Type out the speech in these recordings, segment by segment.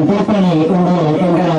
ஆலயத்தின் திருப்பணி உண்டு என்கிற தற்போது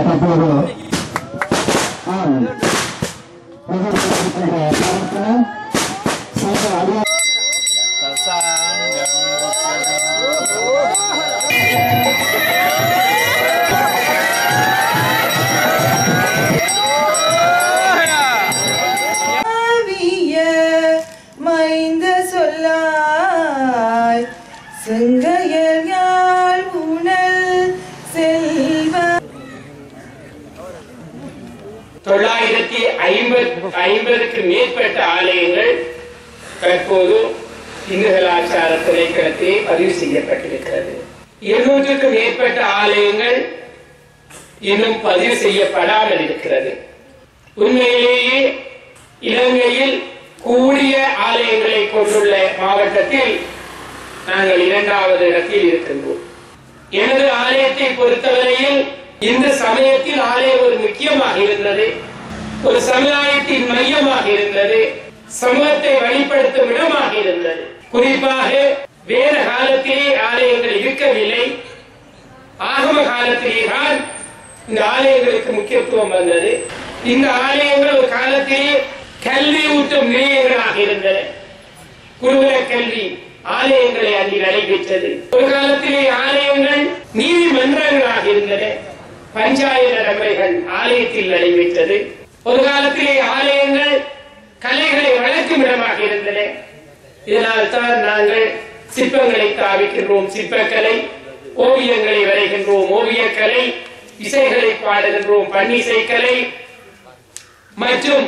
தற்போது இந்து கலாச்சார திணைக்களத்திலே பதிவு செய்யப்பட்டிருக்கிறது. இருநூற்றுக்கும் மேற்பட்ட ஆலயங்கள் இன்னும் பதிவு செய்யப்படாமல் இருக்கிறது உண்மையிலேயே இலங்கையில் கூடிய ஆலயங்களை கொண்டுள்ள மாவட்டத்தில் நாங்கள் இரண்டாவது இடத்தில் இருக்கின்றோம். எனது ஆலயத்தை பொறுத்தவரையில் இந்த சமயத்தில் ஆலயம் ஒரு முக்கியமாக இருந்தது ஒரு சமுதாயத்தின் மையமாக இருந்தது. சமூகத்தை வழிபடுத்தும் இடமாக இருந்தது. குறிப்பாக வேத காலத்திலே ஆலயங்கள் இருக்கவில்லை. ஆகம காலத்திலே தான் இந்த ஆலயங்களுக்கு முக்கியத்துவம் வந்தது. இந்த ஆலயங்கள் ஒரு காலத்திலே கல்வி ஊட்டும் நிலையங்களாக இருந்தன. குருகுல கல்வி ஆலயங்களை அதில் நடைபெற்றது. ஒரு காலத்திலே ஆலயங்கள் நீதிமன்றங்களாக இருந்தன. பஞ்சாயத்து நடைமுறைகள் ஆலயத்தில் நடைபெற்றது. ஒரு காலத்திலே ஆலயங்கள் கலைகளை வளர்க்கும் இடமாக இருந்தன. இதனால் தான் நாங்கள் சிற்பங்களை தாவிக்கின்றோம் சிற்பக்கலை ஓவியங்களை வரைகின்றோம். ஓவியக்கலை இசைகளை பாடுகின்றோம். பன்னிசைக்கலை மற்றும்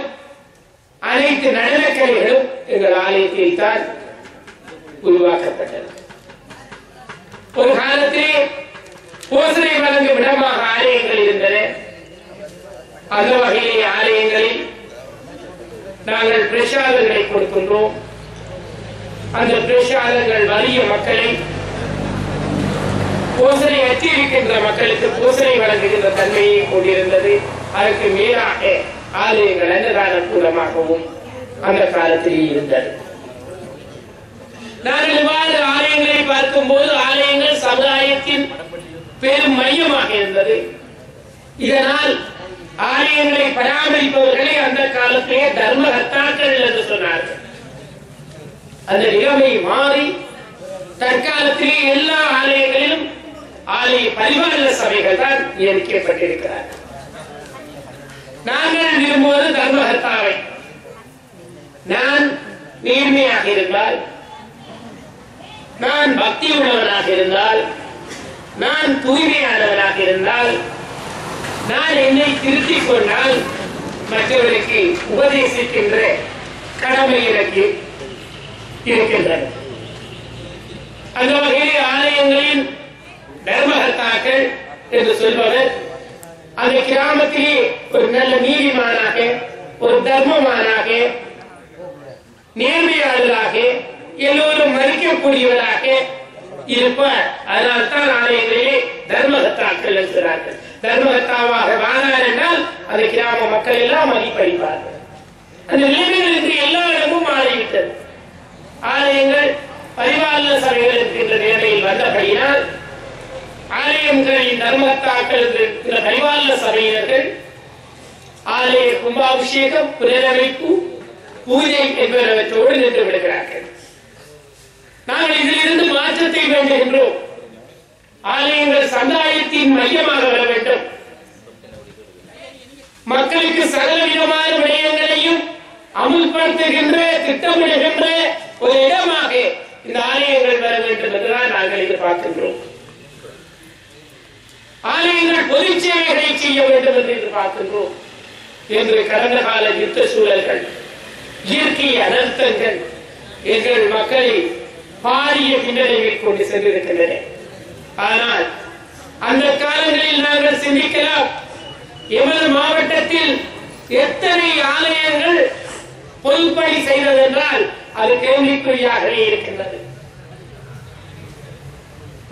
அனைத்து நடனக்கலைகளும் எங்கள் ஆலயத்தில் தான் உருவாக்கப்பட்டது ஒரு காலத்திலே போசனை வழங்கும் இடமாக ஆலயங்கள் இருந்தன. அந்த வகையிலே ஆலயங்களில் நாங்கள் பிரசாதங்களை கொடுக்கின்றோம். அந்த பிரசாதங்கள் வலிய மக்களை பூசனை அச்சிருக்கின்ற மக்களுக்கு பூசனை வழங்குகின்ற தன்மையை கொண்டிருந்தது. அதற்கு மேலாக ஆலயங்கள் அன்னதான கூடமாகவும் அந்த காலத்தில் இருந்தது. நாங்கள் இவ்வாறு ஆலயங்களை பார்க்கும் போது ஆலயங்கள் சமுதாயத்தின் பெரும் மையமாக இருந்தது. இதனால் ஆலயங்களை பராமரிப்பவர்களை அந்த காலத்திலே தர்மகர்த்தாக்கள் என்று சொன்னார்கள். அந்த நிலைமை மாறி தற்காலத்திலே எல்லா ஆலயங்களிலும் ஆலய பரிபாலன சபைகள் தான் நியமிக்கப்பட்டிருக்கிறார் நாங்கள் விரும்புவது தர்மகர்த்தாவை நான் நேர்மையாக இருந்தால் நான் பக்தி உள்ளவனாக இருந்தால் நான் தூய்மையானவனாக இருந்தால் நான் என்னை திருத்திக் கொண்டால் மற்றவர்களுக்கு உபதேசிக்கின்ற கடமை எனக்கு இருக்கின்றது. அந்த வகையிலே ஆலயங்களின் தர்மகர்த்தாக்கள் என்று சொல்பவர் அந்த கிராமத்திலே ஒரு நல்ல நீதிமானாக ஒரு தர்மமானாக நேர்மையாளராக எல்லோரும் மதிக்கக்கூடியவராக இருப்பார். அதனால்தான் ஆலயங்களிலே தர்மகத்தாக்கள் இருக்கிறார்கள் தர்மகத்தாவாக வாழார் என்றால் அந்த கிராம மக்கள் எல்லாம் மதிப்பளிப்பார்கள். அந்த நிலைமைகள் எல்லா இடமும் மாறிவிட்டது. ஆலயங்கள் பரிபாலன சபைகள் இருக்கின்ற நிலைமையில் வந்தபடியினால் ஆலயங்களின் தர்மகத்தாக்கள் இருக்கிற பரிபாலன சபையினர்கள் ஆலய கும்பாபிஷேகம் புனரமைப்பு பூஜை என்பவற்றோடு நின்று விடுகிறார்கள். நாங்கள் இதிலிருந்து மாற்றத்தை வேண்டுகின்றோம். ஆலயங்கள் சமுதாயத்தின் மையமாக வர வேண்டும். மக்களுக்கு சகல விதமான விடயங்களையும் அமுல்படுத்துகின்ற திட்டமிடுகின்ற ஒரு இடமாக இந்த ஆலயங்கள் வர வேண்டும் என்றுதான் நாங்கள் எதிர்பார்க்கின்றோம். ஆலயங்கள் பொது சேவைகளை செய்ய வேண்டும் என்று எதிர்பார்க்கின்றோம். என்று கடந்த கால யுத்த சூழல்கள் இயற்கை அனர்த்தங்கள் எங்கள் மக்களை பாரிய பின்னடைவில் கொண்டு சென்றிருக்கின்றன. ஆனால் அந்த காலங்களில் நாங்கள் சிந்திக்கலாம். எமது மாவட்டத்தில் எத்தனை ஆலயங்கள் பொதுப்பணி செய்தது என்றால் அது கேள்விக்குறியாகவே இருக்கின்றது.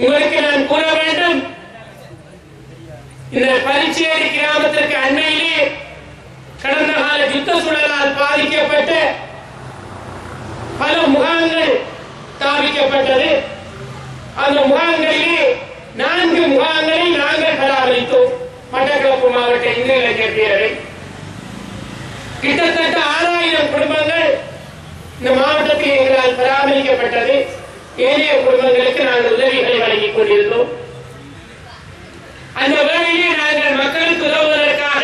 உங்களுக்கு நான் கூற வேண்டும் இந்த பரிச்சேரி கிராமத்திற்கு அண்மையிலே கடந்த கால யுத்த சூழலால் பாதிக்கப்பட்ட பல முகாம்கள் ஸ்தாபிக்கப்பட்டது. அந்த முகாம்களிலே நான்கு முகாம்களை நாங்கள் பராமரித்தோம் மட்டக்களப்பு மாவட்ட இந்து இளைஞர் பேரவை கிட்டத்தட்ட ஆறாயிரம் குடும்பங்கள் இந்த மாவட்டத்தில் எங்களால் பராமரிக்கப்பட்டது. ஏனைய குடும்பங்களுக்கு நாங்கள் உதவிகளை வழங்கிக் கொண்டிருந்தோம். அந்த வேளையிலே நாங்கள் மக்களுக்கு உதவுவதற்காக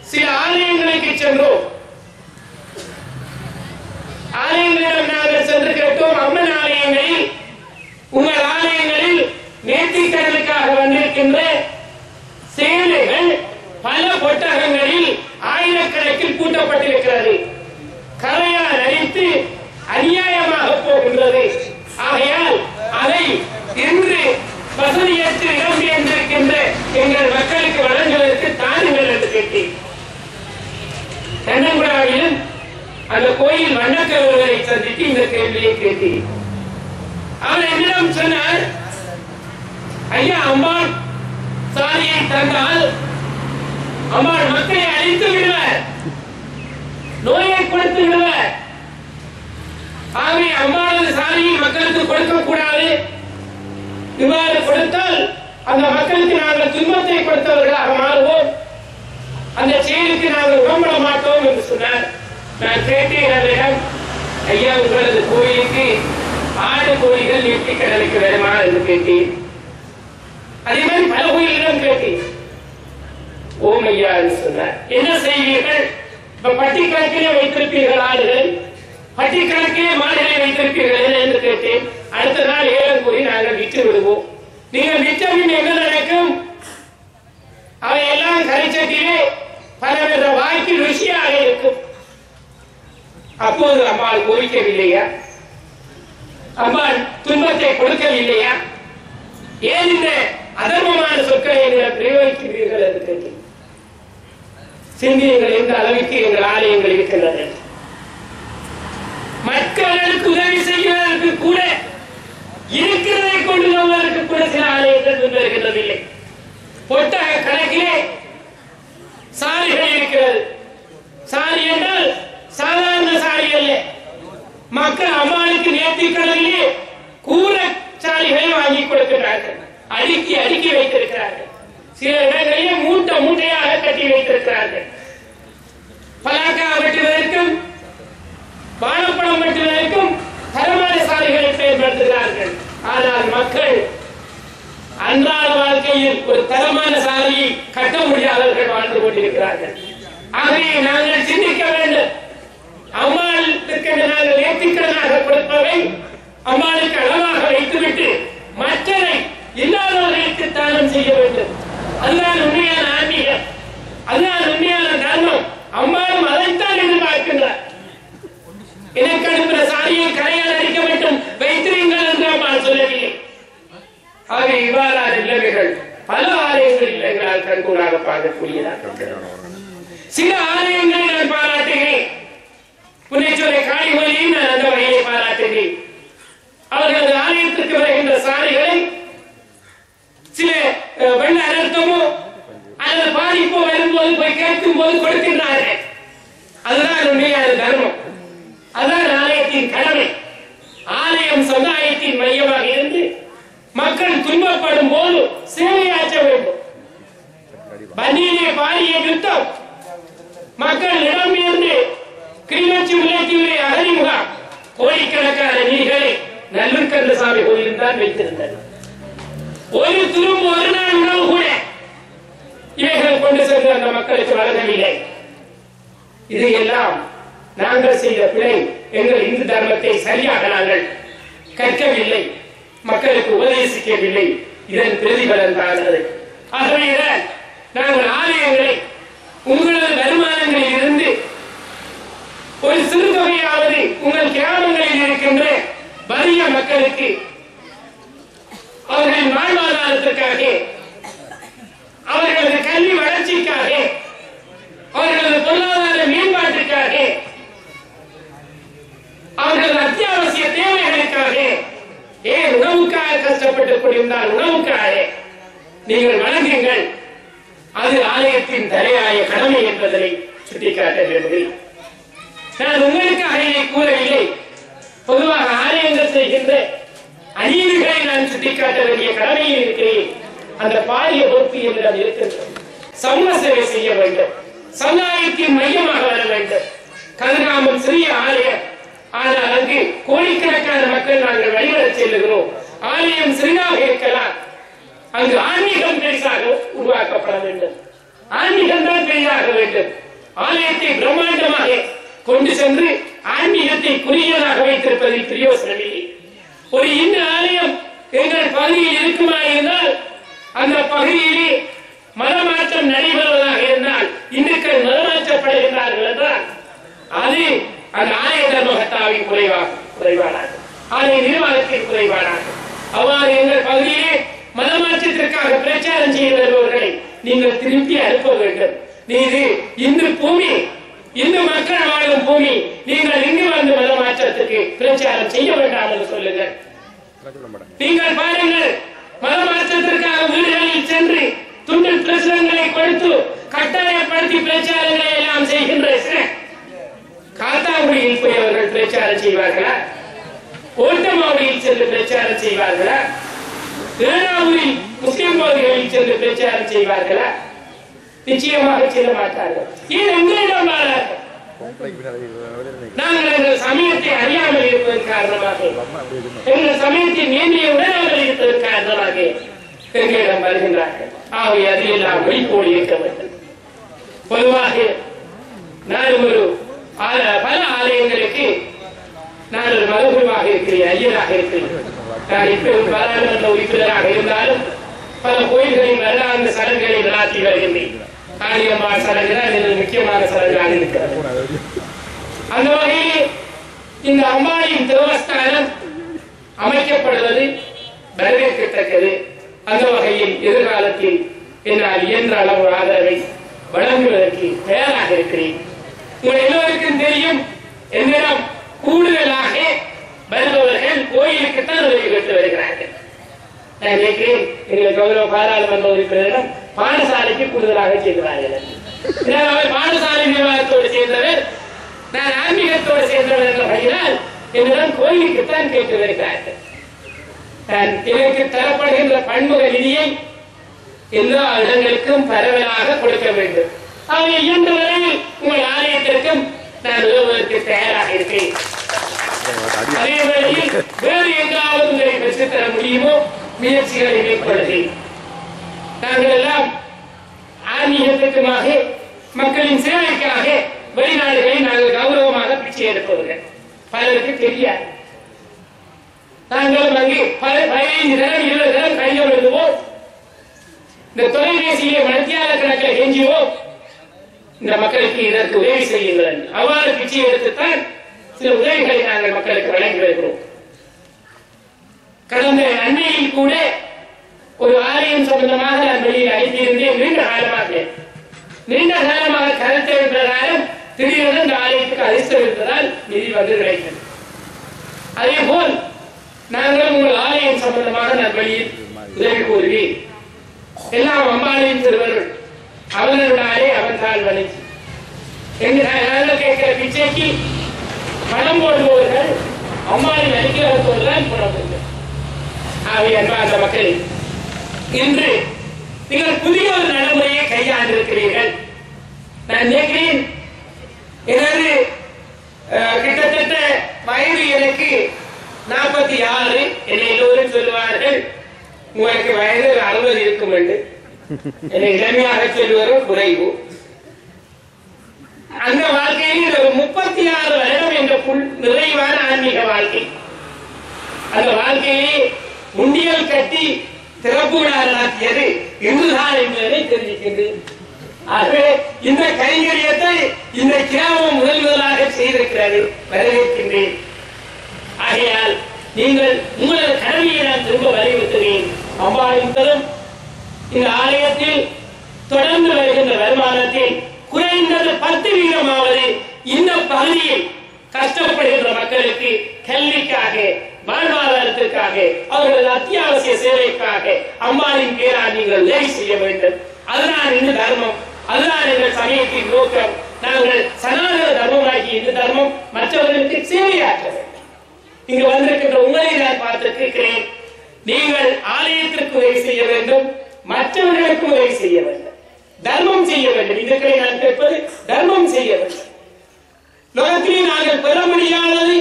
சில ஆலயங்களுக்கு சென்றோம். ஆலயங்களிடம் நாங்கள் சென்று கேட்டோம் அம்மன் ஆலயங்களில் உங்கள் ஆலயங்களில் நேர்த்திக்கடலுக்காக வந்திருக்கின்ற சேலைகள் பல பொட்டகங்களில் ஆயிரக்கணக்கில் கூட்டப்பட்டிருக்கிறது கரையால் அரித்து அநியாயமாக போகின்றது ஆகையால் அதை இன்று வசதியற்று நிரம்பி இருந்திருக்கின்ற எங்கள் மக்களுக்கு வழங்குவதற்கு தாருங்கள் என்று கேட்டேன் தென்னங்குடாவிலும் அந்த கோயில் வண்ணக்கவர்களை சந்தித்து இந்த கேள்வியை கேட்டேன் அவர் என்னிடம் சொன்னார் ஐயா அம்பாள் சாரியை தந்தால் அம்பாள் மக்களை அழித்து விடுவார் நோயை கொடுத்து விடுவார் ஆகவே அம்பாளது மக்களுக்கு கொடுக்க கூடாது. இவ்வாறு கொடுத்தால் அந்த மக்களுக்கு நாங்கள் துன்பத்தை கொடுத்தவர்களாக மாறுவோம். அந்த செயலுக்கு நாங்கள் உடம்பட மாட்டோம் என்று சொன்னார். நான் கேட்டேன் அவரிடம் ஐயா உங்களது கோயிலுக்கு ஆடு கோயில்கள் நெட்டி கடலுக்கு வருமா? என்று கேட்டேன். அதே மாதிரி பல கோயிலிடம் கேட்டேன். ஓம் ஐயா என்று சொன்னார். என்ன செய்வீர்கள்? இப்ப பட்டி கணக்கிலே வைத்திருப்பீர்கள் ஆடுகள்? பட்டி கணக்கிலே மாடுகளை வைத்திருப்பீர்கள் என்று கேட்டேன். அடுத்த நாள் ஏலம் கூறி நாங்கள் விட்டு விடுவோம். நீங்கள் விற்ற என்ன நடக்கும் அவை எல்லாம் கரைச்சட்டிலே பலவித வாய்க்கு ருசியாக இருக்கும். அப்போது அம்மாள் கோரிக்கவில்லையா அம்மாள் துன்பத்தை கொடுக்கவில்லையா? ஏன் இந்த அதர்மமான சொற்களை எங்களை பிரயோகிக்கிறீர்கள் என்று கேட்டேன். சிந்தியங்கள் எந்த அளவிற்கு எங்கள் ஆலயங்கள் இருக்கின்றன மக்களுக்கு உதவி செய்வதற்கு கூட இருக்கிறதை கொண்டு வருவதற்கு கூட சில ஆலயங்கள் முன்வருகின்றதில்லை ஒட்டக கணக்கிலே சாரிகள் இருக்கிறது சாரி என்றால் சாதாரண சாரி அல்ல. மக்கள் அம்மாளுக்கு நேர்த்தி கடலிலே கூற சாரிகளை வாங்கி கொடுக்கிறார்கள் அடுக்கி அடுக்கி வைத்திருக்கிறார்கள். சில இடங்களிலே மூட்டை மூட்டையாக கட்டி வைத்திருக்கிறார்கள். பல வாழைப்பழம் மட்டும் தரமான சாலைகளை பயன்படுத்துகிறார்கள் ஆனால் மக்கள் அன்றாட வாழ்க்கையில் ஒரு தரமான சாலையை கட்ட முடியாதவர்கள் வாழ்ந்து கொண்டிருக்கிறார்கள். ஆகவே நாங்கள் சிந்திக்க வேண்டும். அம்மாளுக்கு நாங்கள் ஏற்றிக்கடனாக கொடுப்பவை அம்மாளுக்கு அளவாக வைத்துவிட்டு மற்றதை இல்லாதவர்களுக்கு தானம் செய்ய வேண்டும். அதுதான் உண்மையான ஆன்மீகம். அதுதான் உண்மையான தர்மம். அம்மாளும் அதைத்தான் எதிர்பார்க்கின்றார். எனக்கு அனுப்புற சாரியை கரையால் அடிக்க வேண்டும் வைத்திருங்கள் என்று நான் சொல்லவில்லை. ஆகவே இவ்வாறான நிலைமைகள் பல ஆலயங்களில் எங்களால் கண்கூடாக பார்க்கக்கூடியதாக சில ஆலயங்களை நான் பாராட்டுகிறேன். புனேஸ்வரை காளிமொழியும் நான் அந்த வகையை பாராட்டுகிறேன். அவர்களது ஆலயத்திற்கு வருகின்ற சாலைகளை சில வெள்ள அனர்த்தமோ அல்லது பாதிப்போ வரும்போது போய் கேட்கும் போது கொடுக்கின்றார்கள். அதுதான் உண்மையான தர்மம். அதுதான் ஆலயத்தின் கடமை. ஆலயம் சமுதாயத்தின் மையமாக இருந்து மக்கள் துன்பப்படும் போது சேவையாற்ற வேண்டும். பனியிலே பாரிய யுத்தம் மக்கள் இடம்பெயர்ந்து கிளிநொச்சி முல்லைத்தீவிரை அகதிமுகாம் கோடிக்கணக்கான நீர்களை நல்லூர் சாமி கோயிலில் தான் வைத்திருந்தது ஒரு துரும்பு ஒரு நாள் உணவு கூட இவைகள் கொண்டு சென்று அந்த மக்களுக்கு வழங்கவில்லை. இதையெல்லாம் நாங்கள் செய்த பிழை எங்கள் இந்து தர்மத்தை சரியாக நாங்கள் கற்கவில்லை. மக்களுக்கு உபதேசிக்கவில்லை இதன் பிரதிபலன் தான் நாங்கள் ஆலயங்களை உங்களது வருமானங்களில் இருந்து ஒரு சிறு தொகையாவது உங்கள் கிராமங்களில் இருக்கின்ற வறிய மக்களுக்கு அவர்களின் வாழ்வாதாரத்திற்காக அவர்களது கல்வி வளர்ச்சிக்காக அவர்களது பொருளாதார மேம்பாட்டுக்காக அவர்களது அத்தியாவசிய தேவைகளுக்காக ஏன் உணவுக்காக கஷ்டப்பட்டுக் கொண்டிருந்தால் உணவுக்காக? நீங்கள் வணங்குங்கள். அது ஆலயத்தின் தலையாய கடமை என்பதனை சுட்டிக்காட்ட விரும்புகிறேன் நான் உங்களுக்கு அறையை கூறவில்லை. பொதுவாக ஆலயங்கள் செய்கின்ற அநீதிகளை நான் சுட்டிக்காட்ட வேண்டிய கடமையில் இருக்கிறேன். அந்த பாரிய பொறுப்பு என்னிடம் இருக்கின்றது. சமூக சேவை செய்ய வேண்டும். சமுதாயத்தின் மையமாக வர வேண்டும். கதிராமன் சிறிய ஆலயம் ஆனால் அங்கு கோடிக்கணக்கான மக்கள் நாங்கள் வழிபட செல்லுகிறோம். ஆலயம் சிறிதாக இருக்கலாம். அங்கு ஆன்மீகம் பெரிசாக உருவாக்கப்பட வேண்டும். ஆன்மீகம் தான் பெரிதாக வேண்டும். ஆலயத்தை பிரம்மாண்டமாக கொண்டு சென்று ஆன்மீகத்தை குறுகியதாக வைத்திருப்பதில் பிரயோசனமில்லை ஒரு இந்த ஆலயம் எங்கள் பகுதியில் இருக்குமா இருந்தால் அந்த பகுதியிலே மதமாற்றம் நடைபெறுவதாக இருந்தால் இந்துக்கள் மதமாற்றப்படுகிறார்கள் என்றால் அது அந்த ஆலய தர்மகத்தாவின் குறைவாகும் குறைபாடாகும் ஆலய நிர்வாகத்தின் குறைபாடாகும் அவ்வாறு எங்கள் பகுதியிலே மதமாற்றத்திற்காக பிரச்சாரம் செய்ய வருபவர்களை நீங்கள் திருப்பி அனுப்ப வேண்டும். இது இந்து பூமி இந்து மக்கள் வாழும் பூமி நீங்கள் இங்கு வந்து மதமாற்றத்துக்கு பிரச்சாரம் செய்ய வேண்டாம் என்று சொல்லுங்கள். நீங்கள் பாருங்கள் மதமாற்றத்திற்காக வீடுகளில் சென்று துண்டு பிரசுரங்களை கொடுத்து கட்டாயப்படுத்தி பிரச்சாரங்களை எல்லாம் செய்கின்ற சிலர் காத்தாங்குடியில் போய் அவர்கள் பிரச்சாரம் செய்வார்களா ஓட்டமாவடியில் சென்று பிரச்சாரம் செய்வார்களா ஏனாவூரில் முஸ்லிம் பகுதிகளில் சென்று பிரச்சாரம் செய்வார்களா? நிச்சயமாக செல்ல மாட்டார்கள். ஏன் எங்களிடம் வாழார்கள் நாங்கள் எங்கள் சமயத்தை அறியாமல் இருப்பதன் காரணமாக. எங்கள் சமயத்தை மேன்மையை உணராமல் இருப்பதன் காரணமாக எங்களிடம் வருகின்றார்கள். ஆகவே அதிலெல்லாம் வெளிப்போடு இருக்க வேண்டும். பொதுவாக நான் ஒரு பல ஆலயங்களுக்கு நான் ஒரு மருத்துவமாக இருக்கிறேன் ஐயராக இருக்கிறேன். இப்ப ஒரு பாராளுமன்ற உறுப்பினராக இருந்தாலும் பல கோயில்களின் வரலாறு சடங்குகளை நடாத்தி வருகின்றேன் காளியம்மா சடங்கு எனது முக்கியமான சடங்காக இருக்கிறது அந்த வகையில் இந்த அம்மாளின் தேவஸ்தானம் அமைக்கப்படுவது வரவேற்கத்தக்கது அந்த வகையில் எதிர்காலத்தில் என்னால் இயன்ற அளவு ஆதரவை வழங்குவதற்கு தயாராக இருக்கிறேன் உங்கள் எல்லோருக்கும் தெரியும் என்னிடம் கூடுதலாக வருபவர்கள் கோயிலுக்குத்தான் உதவி வருகிறார்கள். நான் எங்கள் கௌரவ பாராளுமன்ற உறுப்பினரிடம் பாடசாலைக்கு கூடுதலாக செய்கிறார்கள் அவர் பாடசாலை நிர்வாகத்தோடு சேர்ந்தவர் நான் ஆன்மீகத்தோடு சேர்ந்தவர் என்ற வகையினால் என்னிடம் கோயிலுக்குத்தான் கேட்டு வருகிறார்கள். நான் எனக்கு தரப்படுகின்ற பன்முக நிதியை எல்லா இடங்களுக்கும் பரவலாக கொடுக்க வேண்டும். அவை இயன்ற வரையில் உங்கள் ஆலயத்திற்கும் நான் உதவுவதற்கு தயாராக இருக்கிறேன். அதே வேளையில் வேறு எங்காலும் உங்களை பெற்றுத் தர முடியுமோ முயற்சிகளை மேற்கொள்கிறேன் நாங்கள் எல்லாம் ஆன்மீகத்துக்குமாக மக்களின் சேவைக்காக வெளிநாடுகளில் நாங்கள் கௌரவமாக பிச்சை எடுப்பவர்கள் பலருக்கு தெரியாது நாங்களும் அங்கு பல பதினைந்து தரம் இருபது தரம் கையில் எழுதுவோம் இந்த தொலைபேசியை மத்தியால கணக்கில் எஞ்சுவோம் இந்த மக்களுக்கு இதற்கு உதவி செய்யுங்கள் அவ்வாறு பிச்சை எடுத்துத்தான் சில உதவிகளை நாங்கள் மக்களுக்கு வழங்கி வருகிறோம் கடந்த அண்மையில் கூட ஒரு ஆலயம் சம்பந்தமாக நான் வெளியில் அழைத்திருந்தேன். நீண்ட காலமாக. நீண்ட காலமாக கருத்து பிரகாரம் திடீரென இந்த ஆலயத்துக்கு அதிர்ஷ்டம் இருப்பதால் நிதி வந்து கிடைத்தது. அதே போல் நாங்கள் உங்கள் ஆலயம் சம்பந்தமாக நான் வெளியில் உதவி கூறுவேன் எல்லாம் அம்பாளையின் திருவருள் அவனருடாலே அவன் தான் வணங்கி எங்க கேட்கிற பிச்சைக்கு பணம் போடுபவர்கள் அம்மாவின் அடிக்கிறவர்கள் தான் பணம் ஆகவே அன்பார்ந்த மக்கள் இன்று நீங்கள் புதிய ஒரு நடைமுறையை கையாண்டிருக்கிறீர்கள். நான் நினைக்கிறேன் எனது கிட்டத்தட்ட வயது எனக்கு நாற்பத்தி ஆறு. என்னை எல்லோரும் சொல்லுவார்கள் உங்களுக்கு வயது அறுபது இருக்கும் என்று என்னை இளமையாக சொல்லுவரும் குறைவு. அந்த வாழ்க்கையில் ஒரு முப்பத்தி ஆறு வருடம் என்ற புல் நிறைவான ஆன்மீக வாழ்க்கை. அந்த வாழ்க்கையை முண்டியல் கட்டி திறப்பு விழாக்கியது இன்றுதான் என்பதை தெரிவிக்கின்றேன். ஆகவே இந்த கைங்கரியத்தை இந்த கிராமம் முதல் முதலாக செய்திருக்கிறது வரவேற்கின்றேன். ஆகையால் நீங்கள் உங்களது கடமையை நான் திரும்ப வலியுறுத்துகிறேன். அம்பாளின் இந்த ஆலயத்தில் தொடர்ந்து வருகின்ற வருமானத்தில் குறைந்தது பத்து வீதமாவது இந்த பகுதியில் கஷ்டப்படுகின்ற மக்களுக்கு கல்விக்காக வாழ்வாதாரத்திற்காக அவர்களது அத்தியாவசிய சேவைக்காக அம்மாவின் பேரால் நீங்கள் உதவி செய்ய வேண்டும். அதுதான் இந்த தர்மம். அதுதான் எங்கள் சமயத்தின் நோக்கம். நாங்கள் சனாதன தர்மமாகி இந்த தர்மம் மற்றவர்களுக்கு சேவையாற்ற வேண்டும். இங்கு வந்திருக்கின்ற உங்களை நான் பார்த்திருக்கிறேன் நீங்கள் ஆலயத்திற்கு உதவி செய்ய வேண்டும் மற்றவர்களுக்கு உதவி செய்ய வேண்டும். தர்மம் செய்ய வேண்டும். இதுக்களை நான் கேட்பது தர்மம் செய்ய வேண்டும். லோகத்திலே நாங்கள் பெற முடியாதது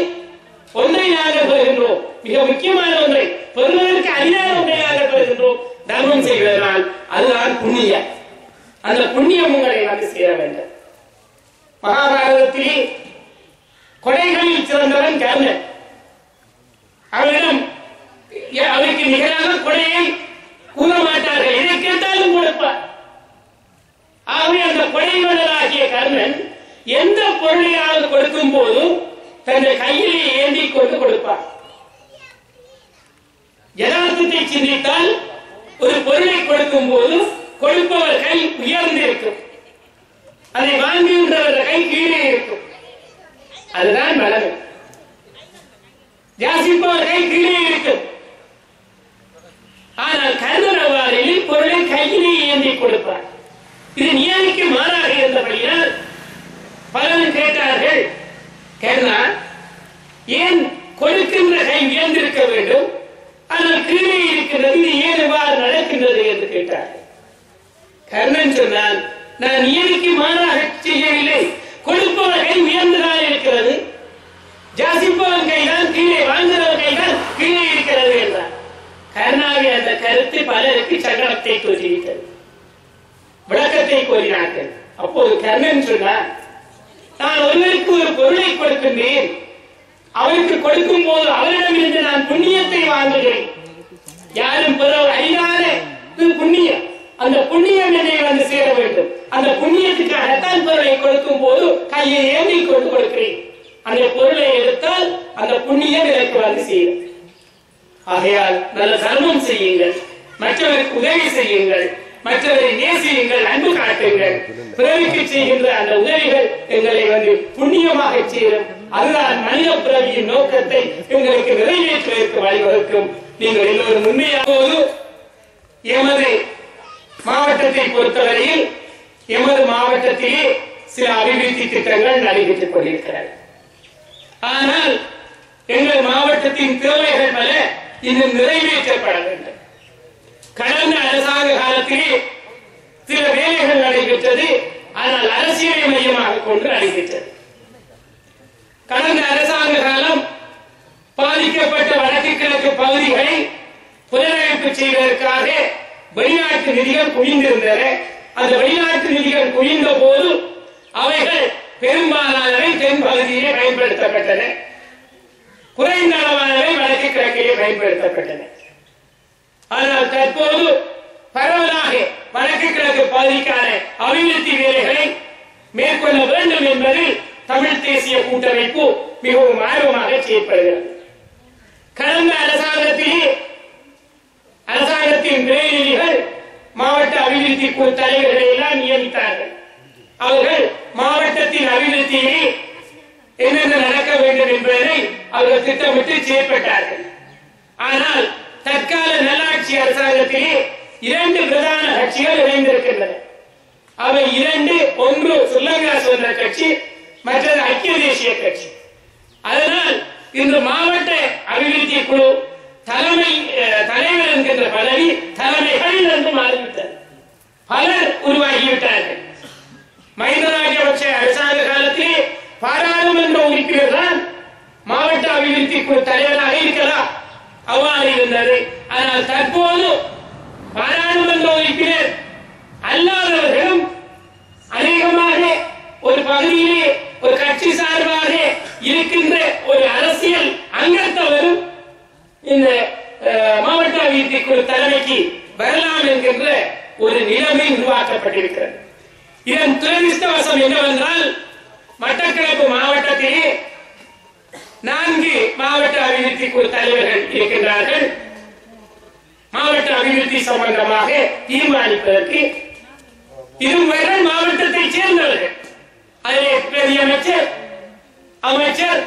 ஒன்றை நாங்கள் பெறுகின்றோம். மிக முக்கியமான ஒன்றை பெறுவதற்கு அறியாத ஒன்றை நாங்கள் பெறுகின்றோம். தர்மம் செய்வதனால் அதுதான் புண்ணிய அந்த புண்ணியம் உங்களை வந்து சேர வேண்டும். மகாபாரதத்தில் கொடைகளில் சிறந்தவன் கர்ணன். அவரிடம் அவருக்கு நிகராக கொடையை கூற மாட்டார்கள் எதை கேட்டாலும் கொடுப்பார். ஆகவே அந்த கொடைவனராகிய கர்ணன் எந்த பொருளையாவது கொடுக்கும் போதும் தன்னை கையிலே ஏந்தி கொண்டு கொடுப்பார் யதார்த்தத்தை சிந்தித்தால் ஒரு பொருளை கொடுக்கும் போது கொடுப்பவர் கை உயர்ந்திருக்கும் அதை வாங்குகின்றவர் கை கீழே இருக்கும். அதுதான் வளமை யாசிப்பவர் கை கீழே இருக்கும் ஆனால் கர்ணன் அவ்வாறில் பொருளை கையிலே ஏந்தி கொடுப்பார் இது நியதிக்கு மாறாக இருந்தபடியால் பலரும் கேட்டார்கள் கர்ணா ஏன் கொடுக்கின்ற கை உயர்ந்திருக்க வேண்டும் ஆனால் கீழே இருக்கிறது இது ஏன் இவ்வாறு நடக்கின்றது என்று கேட்டார்கள் கர்ணன் சொன்னான் நான் நியதிக்கு மாறாக செய்யவில்லை கொடுப்பவர் கை உயர்ந்ததாக இருக்கிறது. ஜாசிப்பவன் கைதான் கீழே வாழ்ந்தவர் கைதான் கீழே இருக்கிறது என்றார். கருணாவி அந்த கருத்து பலருக்கு சங்கடத்தை தோற்றிவிட்டது. விளக்கத்தை கோரினார்கள். அப்போது கர்ணன் சொன்னார் நான் ஒருவருக்கு ஒரு பொருளை கொடுக்கின்றேன். அவருக்கு கொடுக்கும் போது அவரிடமிருந்து நான் புண்ணியத்தை வாங்குகிறேன். யாரும் பிறர் ஐயாறு புண்ணியம். அந்த புண்ணியம் என்னை வந்து சேர வேண்டும். அந்த புண்ணியத்துக்காகத்தான் பொருளை கொடுக்கும் போது கையை ஏந்தி கொண்டு கொடுக்கிறேன். அந்த பொருளை எடுத்தால் அந்த புண்ணியம் எனக்கு வந்து சேரும். ஆகையால் நல்ல தர்மம் செய்யுங்கள். மற்றவருக்கு உதவி செய்யுங்கள். மற்றவரை நேசியுங்கள் அன்பு காட்டுங்கள். பிறவிக்கு செய்கின்ற அந்த உதவிகள் எங்களை வந்து புண்ணியமாக சேரும். அதுதான் மனித பிறவியின் நோக்கத்தை எங்களுக்கு நிறைவேற்றுவதற்கு வழிவகுக்கும். நீங்கள் எல்லோரும் உண்மையாக போது எமது மாவட்டத்தை பொறுத்தவரையில் எமது மாவட்டத்திலே சில அபிவிருத்தி திட்டங்கள் நடைபெற்றுக் கொண்டிருக்கிறது. ஆனால் எங்கள் மாவட்டத்தின் தேவைகள் பல இன்னும் நிறைவேற்றப்பட வேண்டும். கடந்த அரசாங்க காலத்திலே சில வேலைகள் நடைபெற்றது. ஆனால் அரசியலை மையமாக கொண்டு நடைபெற்றது. கடந்த அரசாங்க காலம் பாதிக்கப்பட்ட வடக்கு கிழக்கு பகுதிகளை புனரமைப்பு செய்வதற்காக வெளிநாட்டு நிதிகள் குவிந்திருந்தன. அந்த வெளிநாட்டு நிதிகள் குவிந்த போது அவைகள் பெரும்பாலானவை தென் பகுதியிலே பயன்படுத்தப்பட்டன. குறைந்த அளவானவை வடக்கு கிழக்கிலே பயன்படுத்தப்பட்டன. ஆனால் தற்போது பரவலாக வடக்கு கிழக்கு பகுதிக்கான அபிவிருத்தி வேலைகளை மேற்கொள்ள வேண்டும் என்பதில் தமிழ் தேசிய கூட்டமைப்பு மிகவும் ஆர்வமாக செயல்படுகிறது கடந்த அரசாங்கத்திலே அரசாங்கத்தின் பிரதிநிதிகள் மாவட்ட அபிவிருத்தி குழு தலைவர்களை எல்லாம் நியமித்தார்கள். அவர்கள் மாவட்டத்தின் அபிவிருத்தியில் என்னென்ன நடக்க வேண்டும் என்பதை அவர்கள் திட்டமிட்டு செயல்பட்டார்கள் ஆனால் தற்கால நல்லாட்சி அரசாங்கத்திலே இரண்டு பிரதான கட்சிகள் இணைந்திருக்கின்றன. அவை இரண்டு ஒன்று சுல்லங்கா சுதந்திர கட்சி மற்றது ஐக்கிய தேசிய கட்சி. அதனால் இன்று மாவட்ட அபிவிருத்தி குழு தலைமை அஹ், தலைவர் என்கின்ற பதவி தலைமைகள் என்று மாறிவிட்டது. பலர் உருவாகிவிட்டார்கள். மஹிந்த ராஜபக்ஷ அரசாங்க காலத்திலே பாராளுமன்ற உறுப்பினர் தான் மாவட்ட அபிவிருத்தி தலைவராக இருக்கலாம். அவ்வாறு இருந்தது. ஆனால் தற்போது பாராளுமன்ற உறுப்பினர் அல்லாதவர்களும் அநேகமாக ஒரு பகுதியிலே ஒரு கட்சி சார்பாக இருக்கின்ற ஒரு அரசியல் அங்கத்தவரும் இந்த மாவட்ட அபிவிருத்தி குழு தலைமைக்கு வரலாம் என்கின்ற ஒரு நிலைமை உருவாக்கப்பட்டிருக்கிறது. இதன் துரதிருஷ்டவசம் என்னவென்றால் மட்டக்களப்பு மாவட்டத்திலே நான்கு மாவட்ட அபிவிருத்தி குழு தலைவர்கள் இருக்கின்றார்கள். மாவட்ட அபிவிருத்தி சம்பந்தமாக தீர்மானிப்பதற்கு இருவர்கள் மாவட்டத்தைச் சேர்ந்தவர்கள். அதிலே பிரதி அமைச்சர் அமைச்சர்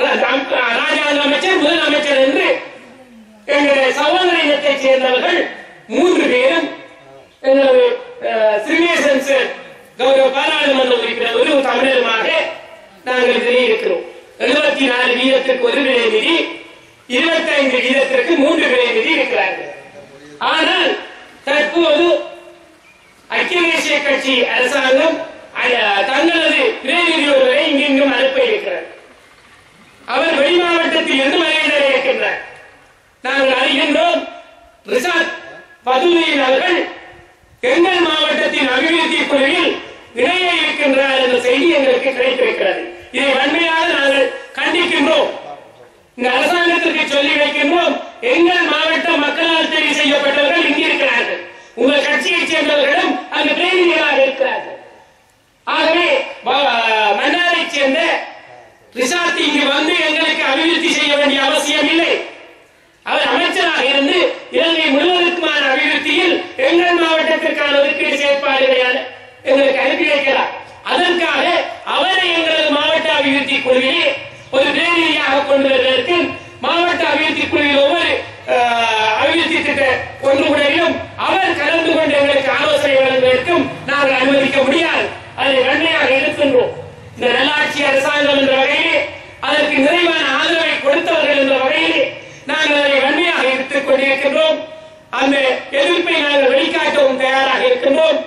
ராஜராண அமைச்சர் முதல் அமைச்சர் முதலமைச்சர் என்று எங்களுடைய சகோதர இனத்தை சேர்ந்தவர்கள் மூன்று பேரும் எங்களது அஹ், சார் கௌரவ பாராளுமன்ற உறுப்பினர் ஒரு தமிழருமாக நாங்கள் இதிலே இருக்கிறோம். எழுபத்தி நாலு வீதத்திற்கு ஒரு விலை நிதி இருபத்தைந்து வீதத்திற்கு மூன்று விலை நிதி இருக்கிறார்கள். ஆனால் தற்போது ஐக்கிய கட்சி அரசாங்கம் தங்களது பிரதிநிதி ஒருவரை இங்கும் அனுப்ப இருக்கிறார் அவர் வெளி மாவட்டத்தில் இருந்து வருகை இருக்கின்றார். நாங்கள் அறிகின்றோம் ரிசாத் பதுமையின் அவர்கள் எங்கள் மாவட்டத்தின் அபிவிருத்தி குழுவில் இணைய இருக்கின்றார் என்ற செய்தி எங்களுக்கு கிடைத்திருக்கிறது. இதை வன்மையாக நாங்கள் கண்டிக்கின்றோம். இந்த அரசாங்கத்திற்கு சொல்லி வைக்கின்றோம். எங்கள் மாவட்ட மக்களால் தெரிவு செய்யப்பட்டவர்கள் இங்கு இருக்கிறார்கள். உங்கள் கட்சியைச் சேர்ந்தவர்களும் அங்கு பிரதிநிதிகளாக இருக்கிறார்கள். ஆகவே மன்னாரைச் சேர்ந்த அரசு இங்கு வந்து எங்களுக்கு அபிவிருத்தி செய்ய வேண்டிய அவசியம் இல்லை. அவர் அமைச்சராக இருந்து இலங்கை முழுவதற்குமான அபிவிருத்தியில் எங்கள் மாவட்டத்திற்கான ஒதுக்கீடு செயற்பாடுகளை எங்களுக்கு அனுப்பி வைக்கிறார். அதற்காக அவரை எங்களது மாவட்ட அபிவிருத்தி குழுவிலே ஒரு பிரதிநிதியாக கொண்டு வருவதற்கு மாவட்ட அபிவிருத்தி குழுவில் ஒவ்வொரு அபிவிருத்தி திட்ட ஒன்றுமுறையிலும் அவர் கலந்து கொண்டு எங்களுக்கு ஆலோசனை வழங்குவதற்கும் நாங்கள் அனுமதிக்க முடியாது. அதை வன்மையாக எதிர்க்கின்றோம் இந்த நல்லாட்சி அரசாங்கம் என்ற வகையிலே அதற்கு நிறைவான ஆதரவை கொடுத்தவர்கள் என்ற வகையில் நாங்கள் அதை வன்மையாக எடுத்துக் கொண்டிருக்கின்றோம். அந்த எதிர்ப்பை நாங்கள் வெளிக்காட்டவும் தயாராக இருக்கின்றோம்.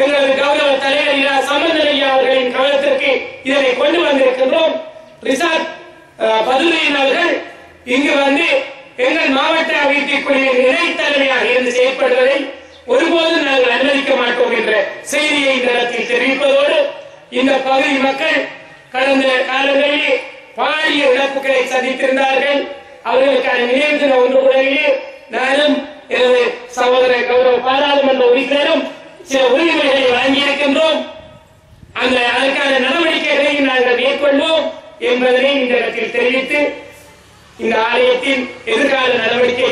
எங்களது கௌரவ தலைவர் இரா. சம்பந்தரையா அவர்களின் கவனத்திற்கு இதனை கொண்டு வந்திருக்கின்றோம். ரிசாத் பதுரையின் அவர்கள் இங்கு வந்து எங்கள் மாவட்ட அபிவிருத்தி குழுவின் இணை தலைமையாக இருந்து செயல்படுவதை ஒருபோதும் நாங்கள் அனுமதிக்க மாட்டோம் என்ற செய்தியை இந்த இடத்தில் தெரிவிப்பதோடு இந்த பகுதி மக்கள் கடந்த காலங்களிலே பாரிய இழப்புகளை சந்தித்திருந்தார்கள். அவர்களுக்கான நினைவு தின ஒன்று கூடவே நானும் எனது சகோதர கௌரவ பாராளுமன்ற உறுப்பினரும் சில உரிமைகளை வழங்கியிருக்கின்றோம் அந்த அதற்கான நடவடிக்கைகளை நாங்கள் மேற்கொள்வோம் என்பதனை இந்த இடத்தில் தெரிவித்து இந்த ஆலயத்தின் எதிர்கால நடவடிக்கை